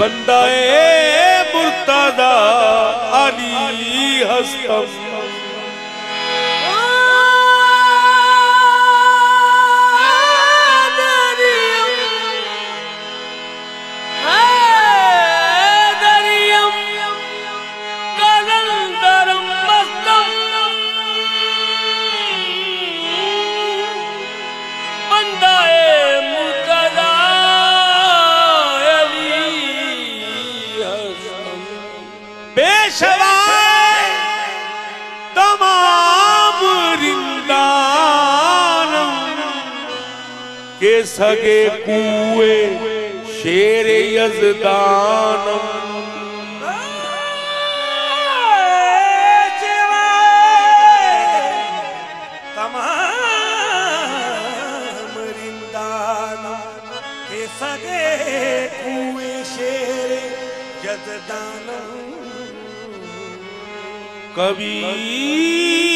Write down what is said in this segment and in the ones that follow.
ਬੰਦਾ ਏ ਮੁਰਤਾਦਾ ਅਲੀ ਹਸਤਮ سگے کوئے شیر یزدانم سگے کئے شیر یز کبھی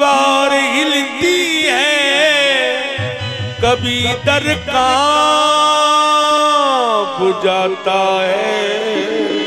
दीवार हिलती है कभी दर का बुझाता है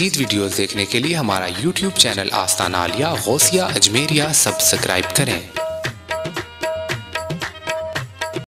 मजीद वीडियोस देखने के लिए हमारा YouTube channel Astana Aliya Gausiya Ajmeriya subscribe करें